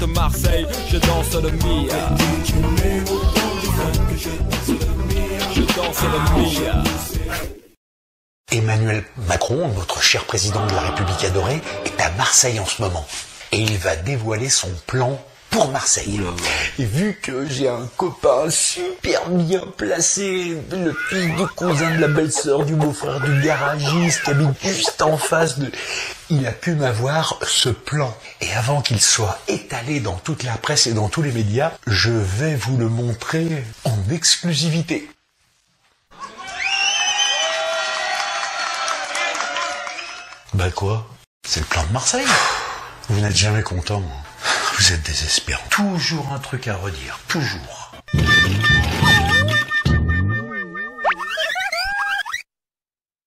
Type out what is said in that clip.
de Marseille, je danse le Mia. Je danse le Mia. Emmanuel Macron, notre cher président de la République adorée, est à Marseille en ce moment. Et il va dévoiler son plan pour Marseille. Et vu que j'ai un copain super bien placé, le fils du cousin de la belle-sœur du beau-frère du garagiste qui habite juste en face de... Il a pu m'avoir ce plan. Et avant qu'il soit étalé dans toute la presse et dans tous les médias, je vais vous le montrer en exclusivité. Bah quoi? C'est le plan de Marseille Vous n'êtes jamais content. Vous êtes désespérant. Toujours un truc à redire. Toujours.